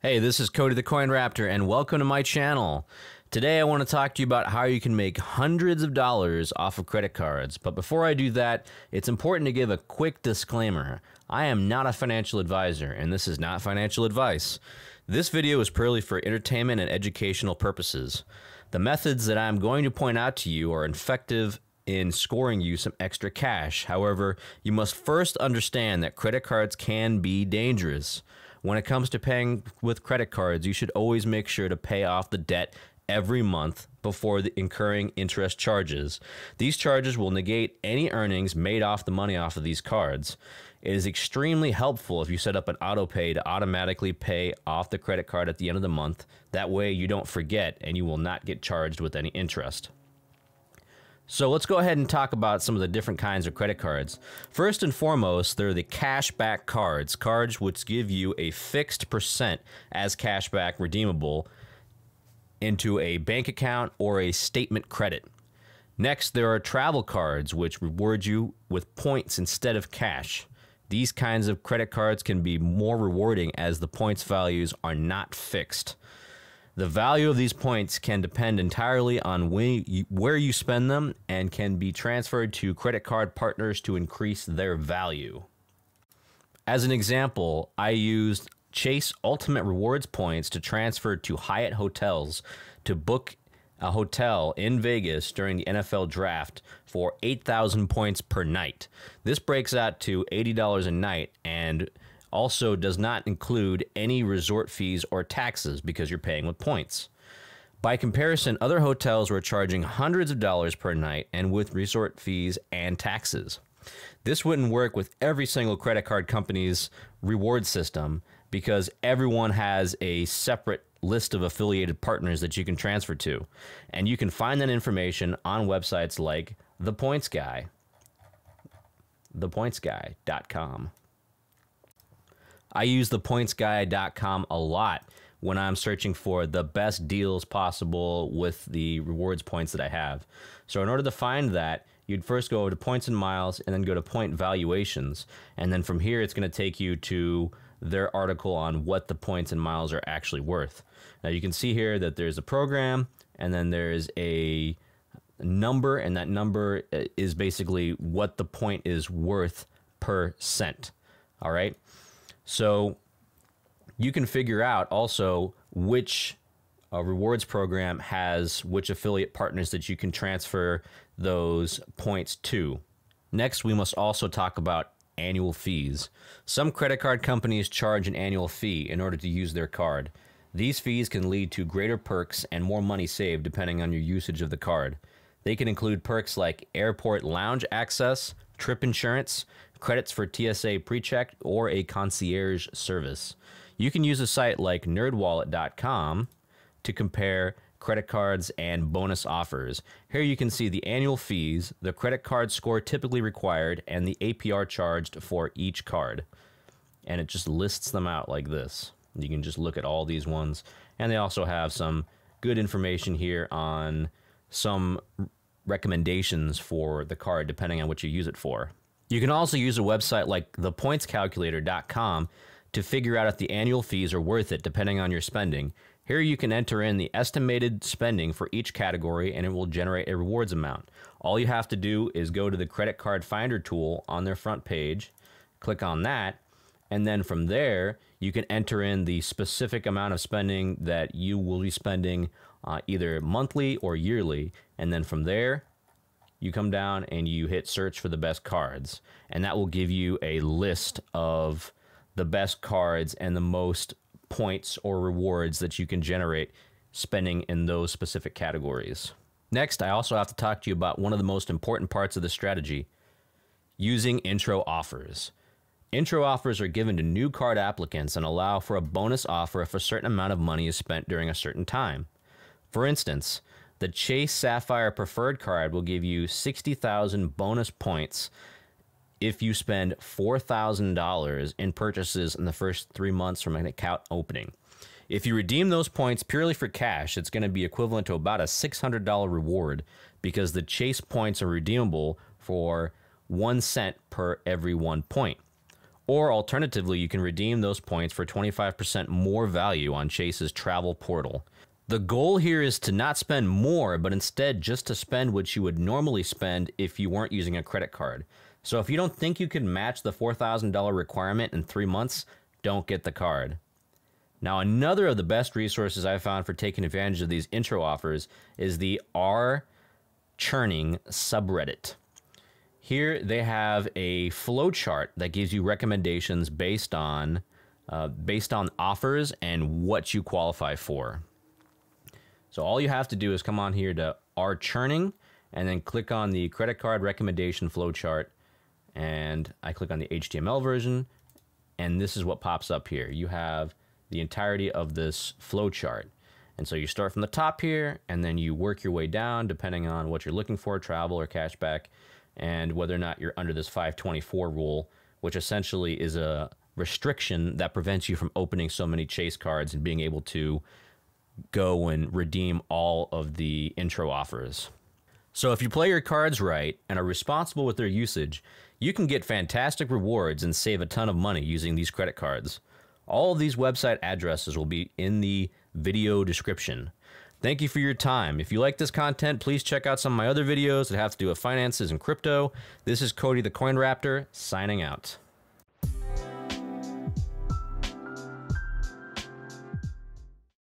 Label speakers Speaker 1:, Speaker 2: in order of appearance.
Speaker 1: Hey, this is Cody the Coin Raptor, and welcome to my channel. Today, I want to talk to you about how you can make hundreds of dollars off of credit cards. But before I do that, it's important to give a quick disclaimer. I am not a financial advisor, and this is not financial advice. This video is purely for entertainment and educational purposes. The methods that I'm going to point out to you are effective in scoring you some extra cash. However, you must first understand that credit cards can be dangerous. When it comes to paying with credit cards, you should always make sure to pay off the debt every month before the incurring interest charges. These charges will negate any earnings made off the money off of these cards. It is extremely helpful if you set up an auto pay to automatically pay off the credit card at the end of the month. That way you don't forget and you will not get charged with any interest. So let's go ahead and talk about some of the different kinds of credit cards. First and foremost, they're the cashback cards, cards which give you a fixed percent as cashback redeemable into a bank account or a statement credit. Next, there are travel cards which reward you with points instead of cash. These kinds of credit cards can be more rewarding as the points values are not fixed. The value of these points can depend entirely on where you spend them and can be transferred to credit card partners to increase their value. As an example, I used Chase Ultimate Rewards points to transfer to Hyatt Hotels to book a hotel in Vegas during the NFL draft for 8,000 points per night. This breaks out to $80 a night and also does not include any resort fees or taxes because you're paying with points. By comparison, other hotels were charging hundreds of dollars per night and with resort fees and taxes. This wouldn't work with every single credit card company's reward system because everyone has a separate list of affiliated partners that you can transfer to. And you can find that information on websites like The Points Guy, thepointsguy.com. I use thepointsguy.com a lot when I'm searching for the best deals possible with the rewards points that I have. So in order to find that, you'd first go to points and miles and then go to point valuations. And then from here, it's going to take you to their article on what the points and miles are actually worth. Now you can see here that there's a program and then there's a number and that number uh, is basically what the point is worth per cent. All right. So you can figure out also which uh, rewards program has which affiliate partners that you can transfer those points to. Next, we must also talk about annual fees. Some credit card companies charge an annual fee in order to use their card. These fees can lead to greater perks and more money saved depending on your usage of the card. They can include perks like airport lounge access, trip insurance, credits for TSA PreCheck, or a concierge service. You can use a site like nerdwallet.com to compare credit cards and bonus offers. Here you can see the annual fees, the credit card score typically required, and the APR charged for each card. And it just lists them out like this. You can just look at all these ones. And they also have some good information here on some recommendations for the card depending on what you use it for. You can also use a website like thepointscalculator.com to figure out if the annual fees are worth it depending on your spending. Here you can enter in the estimated spending for each category and it will generate a rewards amount. All you have to do is go to the credit card finder tool on their front page, click on that, and then from there you can enter in the specific amount of spending that you will be spending uh, either monthly or yearly. And then from there, you come down and you hit search for the best cards, and that will give you a list of the best cards and the most points or rewards that you can generate spending in those specific categories. Next, I also have to talk to you about one of the most important parts of the strategy using intro offers. Intro offers are given to new card applicants and allow for a bonus offer if a certain amount of money is spent during a certain time. For instance, the Chase Sapphire Preferred card will give you 60,000 bonus points if you spend $4,000 in purchases in the first three months from an account opening. If you redeem those points purely for cash, it's going to be equivalent to about a $600 reward because the Chase points are redeemable for one cent per every one point. Or alternatively, you can redeem those points for 25% more value on Chase's travel portal. The goal here is to not spend more, but instead just to spend what you would normally spend if you weren't using a credit card. So if you don't think you can match the $4,000 requirement in three months, don't get the card. Now, another of the best resources I found for taking advantage of these intro offers is the R Churning subreddit. Here they have a flowchart that gives you recommendations based on uh, based on offers and what you qualify for. So all you have to do is come on here to R churning and then click on the credit card recommendation flowchart. And I click on the HTML version, and this is what pops up here. You have the entirety of this flowchart. And so you start from the top here, and then you work your way down depending on what you're looking for, travel or cashback, and whether or not you're under this 524 rule, which essentially is a restriction that prevents you from opening so many chase cards and being able to go and redeem all of the intro offers. So if you play your cards right and are responsible with their usage, you can get fantastic rewards and save a ton of money using these credit cards. All of these website addresses will be in the video description. Thank you for your time. If you like this content, please check out some of my other videos that have to do with finances and crypto. This is Cody the Coin Raptor signing out.